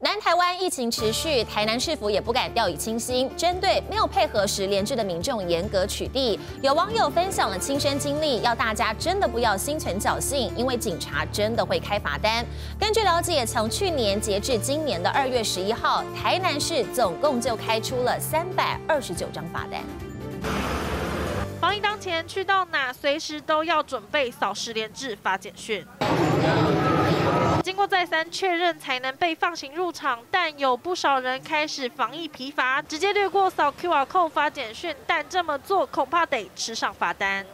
南台湾疫情持续，台南市府也不敢掉以轻心，针对没有配合时连制的民众严格取缔。有网友分享了亲身经历，要大家真的不要心存侥幸，因为警察真的会开罚单。根据了解，从去年截至今年的二月十一号，台南市总共就开出了三百二十九张罚单。防疫当前，去到哪随时都要准备扫十连制发简讯。经过再三确认才能被放行入场，但有不少人开始防疫疲乏，直接略过扫 QR code 发简讯，但这么做恐怕得吃上罚单。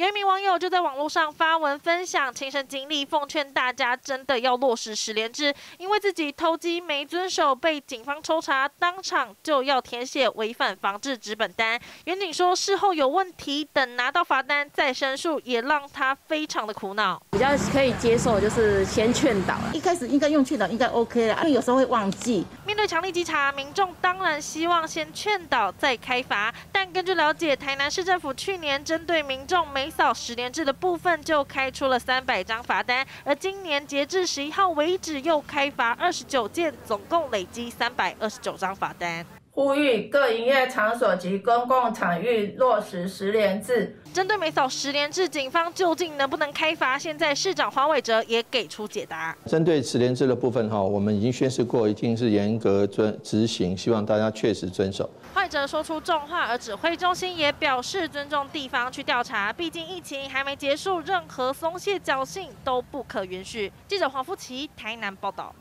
有一名网友就在网络上发文分享亲身经历，奉劝大家真的要落实十连制，因为自己偷鸡没遵守，被警方抽查，当场就要填写违反防治纸本单。远警说事后有问题，等拿到罚单再申诉，也让他非常的苦恼。比较可以接受，就是先劝导，一开始应该用劝导应该 OK 了，因为有时候会忘记。对强力稽查，民众当然希望先劝导再开罚，但根据了解，台南市政府去年针对民众没扫十连制的部分就开出了三百张罚单，而今年截至十一号为止又开罚二十九件，总共累积三百二十九张罚单。呼吁各营业场所及公共场域落实十连制。针对每扫十连制，警方究竟能不能开罚？现在市长黄伟哲也给出解答。针对十连制的部分，哈，我们已经宣示过，一定是严格遵执行，希望大家确实遵守。黄伟哲说出重话，而指挥中心也表示尊重地方去调查，毕竟疫情还没结束，任何松懈侥幸都不可允许。记者黄富琪台南报道。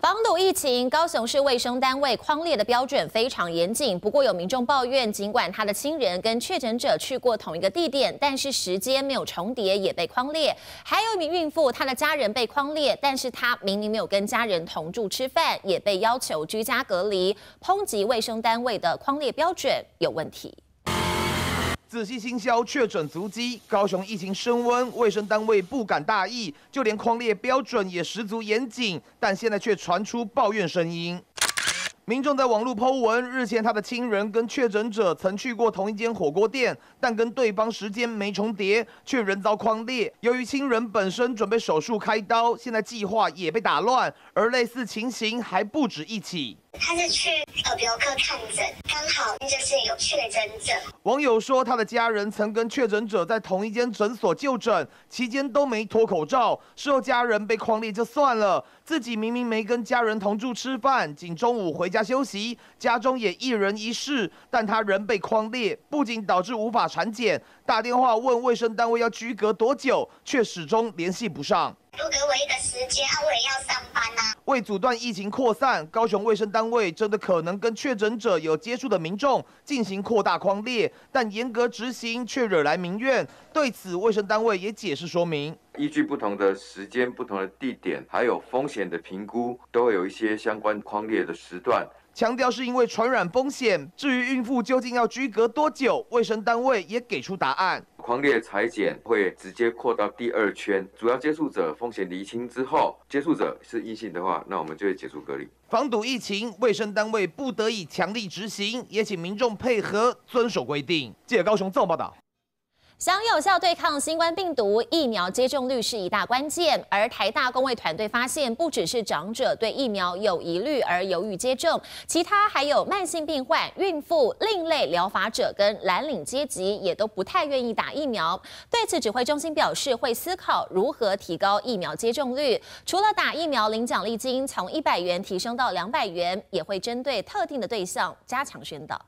防堵疫情，高雄市卫生单位框列的标准非常严谨。不过有民众抱怨，尽管他的亲人跟确诊者去过同一个地点，但是时间没有重叠，也被框列。还有一名孕妇，她的家人被框列，但是她明明没有跟家人同住吃饭，也被要求居家隔离。抨击卫生单位的框列标准有问题。仔细清消确诊足迹，高雄疫情升温，卫生单位不敢大意，就连框列标准也十足严谨，但现在却传出抱怨声音。民众在网络剖文，日前他的亲人跟确诊者曾去过同一间火锅店，但跟对方时间没重叠，却人遭框列。由于亲人本身准备手术开刀，现在计划也被打乱，而类似情形还不止一起。他是去耳鼻喉科看诊，刚好就是有确诊者。网友说，他的家人曾跟确诊者在同一间诊所就诊，期间都没脱口罩。事后家人被框列就算了，自己明明没跟家人同住吃饭，仅中午回家休息，家中也一人一室，但他仍被框列，不仅导致无法产检，打电话问卫生单位要居隔多久，却始终联系不上。都给我一个时间，我也要上班！为阻断疫情扩散，高雄卫生单位真的可能跟确诊者有接触的民众进行扩大框列，但严格执行却惹来民怨。对此，卫生单位也解释说明：依据不同的时间、不同的地点，还有风险的评估，都会有一些相关框列的时段。强调是因为传染风险。至于孕妇究竟要居隔多久，卫生单位也给出答案。狂烈裁剪会直接扩到第二圈，主要接触者风险厘清之后，接触者是阴性的话，那我们就会解除隔离。防堵疫情，卫生单位不得已强力执行，也请民众配合遵守规定。记者高雄综报道。想有效对抗新冠病毒，疫苗接种率是一大关键。而台大工卫团队发现，不只是长者对疫苗有疑虑而犹豫接种，其他还有慢性病患、孕妇、另类疗法者跟蓝领阶级也都不太愿意打疫苗。对此，指挥中心表示会思考如何提高疫苗接种率。除了打疫苗领奖励金从一百元提升到两百元，也会针对特定的对象加强宣导。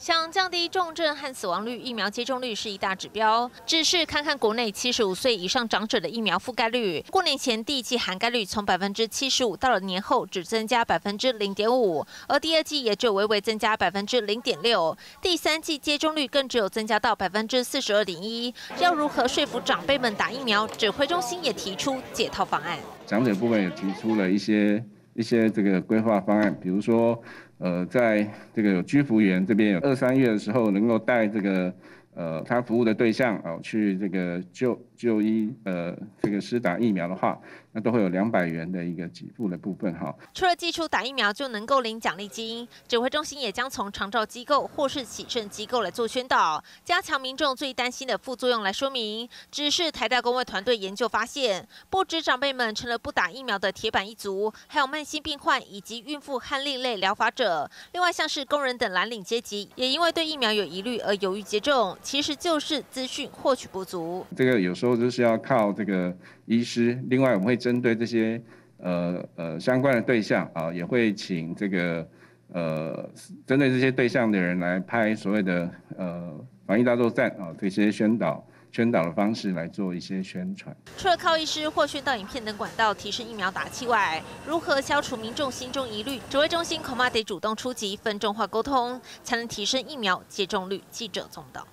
想降低重症和死亡率，疫苗接种率是一大指标。只是看看国内七十五岁以上长者的疫苗覆盖率，过年前第一季涵盖率从百分之七十五，到了年后只增加百分之零点五，而第二季也就微微增加百分之零点六，第三季接种率更只有增加到百分之四十二点一。要如何说服长辈们打疫苗？指挥中心也提出解套方案。长者部分也提出了一些一些这个规划方案，比如说。呃，在这个有居服员这边有二三月的时候，能够带这个呃他服务的对象哦去这个就就医呃这个施打疫苗的话，那都会有两百元的一个给付的部分哈。除了寄出打疫苗就能够领奖励金，指挥中心也将从长照机构或是启政机构来做宣导，加强民众最担心的副作用来说明。只是台大公卫团队研究发现，不止长辈们成了不打疫苗的铁板一族，还有慢性病患以及孕妇和另类疗法者。另外像是工人等蓝领阶级，也因为对疫苗有疑虑而犹豫接种，其实就是资讯获取不足。这个有时候就是要靠这个医师。另外，我们会针对这些呃呃相关的对象啊，也会请这个呃针对这些对象的人来拍所谓的呃防疫大作战啊这些宣导。宣导的方式来做一些宣传。除了靠医师或宣导影片等管道提升疫苗打气外，如何消除民众心中疑虑？指挥中心恐怕得主动出击，分众化沟通，才能提升疫苗接种率。记者总导。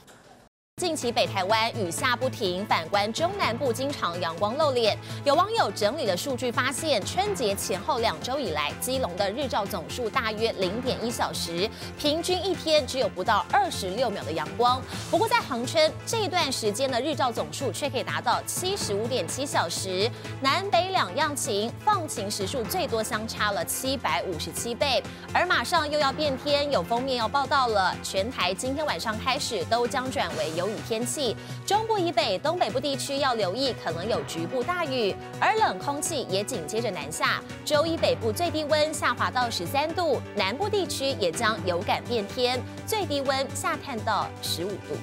近期北台湾雨下不停，反观中南部经常阳光露脸。有网友整理的数据发现，春节前后两周以来，基隆的日照总数大约零点一小时，平均一天只有不到二十六秒的阳光。不过在恒春这段时间的日照总数却可以达到七十五点七小时，南北两样晴，放晴时数最多相差了七百五十七倍。而马上又要变天，有封面要报道了，全台今天晚上开始都将转为有。雨天气，中部以北、东北部地区要留意，可能有局部大雨，而冷空气也紧接着南下。周一北部最低温下滑到十三度，南部地区也将有感变天，最低温下探到十五度。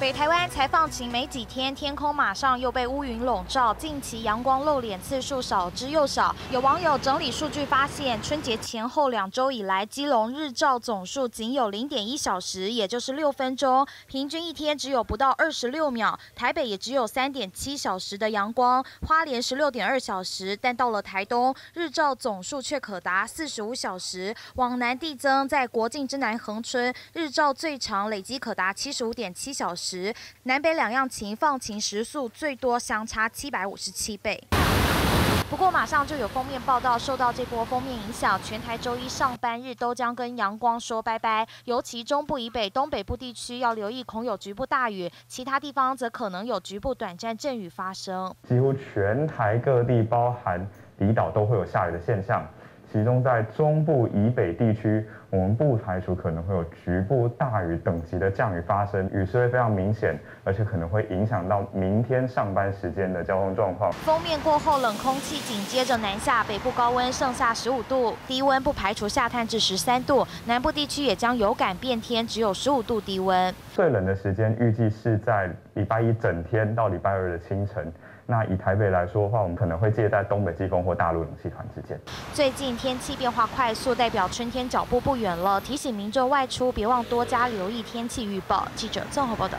北台湾才放晴没几天，天空马上又被乌云笼罩。近期阳光露脸次数少之又少。有网友整理数据发现，春节前后两周以来，基隆日照总数仅有零点一小时，也就是六分钟，平均一天只有不到二十六秒。台北也只有三点七小时的阳光，花莲十六点二小时，但到了台东，日照总数却可达四十五小时。往南递增，在国境之南恒春，日照最长累积可达七十五点七小时。时南北两样晴放晴时速最多相差七百五十七倍。不过马上就有封面报道，受到这波封面影响，全台周一上班日都将跟阳光说拜拜。尤其中部以北、东北部地区要留意恐有局部大雨，其他地方则可能有局部短暂阵雨发生。几乎全台各地，包含离岛，都会有下雨的现象。其中在中部以北地区，我们不排除可能会有局部大雨等级的降雨发生，雨势会非常明显，而且可能会影响到明天上班时间的交通状况。封面过后，冷空气紧接着南下，北部高温剩下十五度，低温不排除下探至十三度，南部地区也将有感变天，只有十五度低温。最冷的时间预计是在礼拜一整天到礼拜二的清晨。那以台北来说的话，我们可能会介在东北季风或大陆冷气团之间。最近天气变化快速，代表春天脚步不远了。提醒民众外出，别忘多加留意天气预报。记者综合报道。